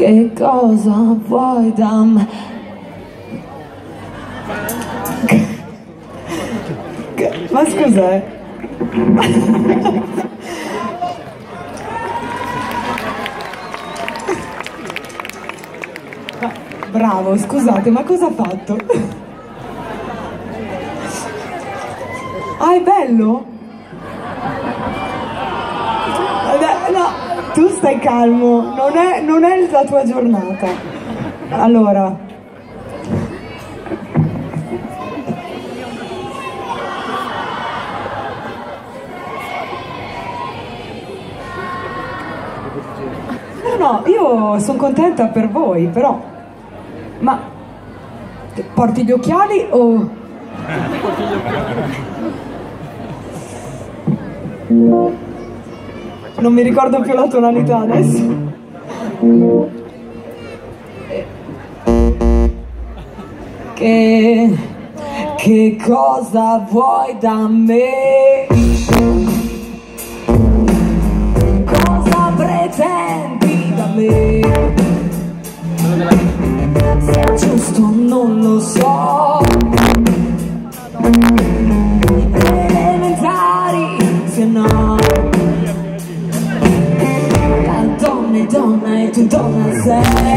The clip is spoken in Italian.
Che cosa vuoi da me? Ma scus'è? Bravo, scusate, ma cosa ha fatto? Ah, è bello? Eh, No, tu stai calmo, non è, non è la tua giornata. Allora. No, io sono contenta per voi, però... Ma... Porti gli occhiali o... Non mi ricordo più la tonalità adesso. Che, che cosa vuoi da me? Cosa pretendi da me? Se è giusto non lo so. Elementari, se no. don't I, to don't say.